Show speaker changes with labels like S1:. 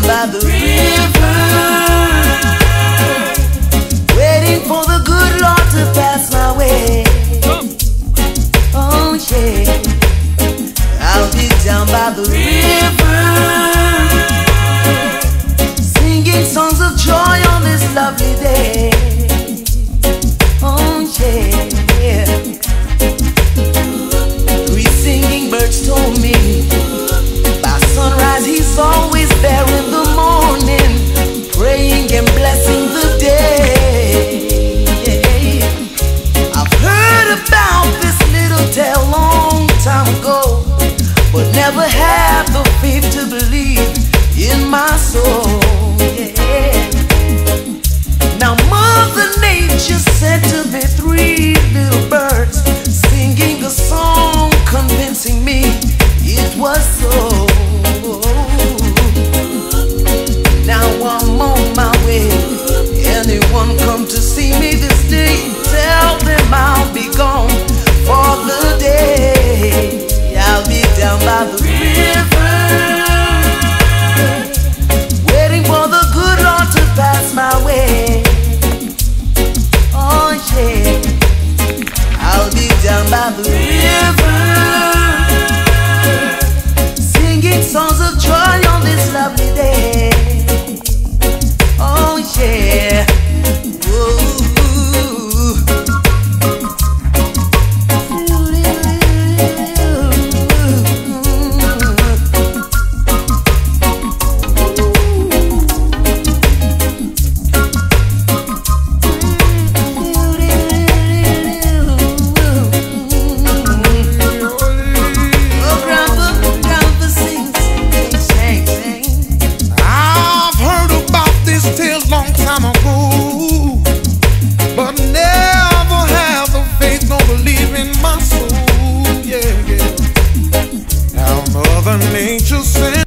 S1: down by the river, waiting for the good Lord to pass my way. Oh yeah, I'll be down by the river. never had the faith to believe in my soul. Yeah. Now, Mother Nature said to me, three little birds singing a song, convincing me it was
S2: I believe. novamente o Senhor.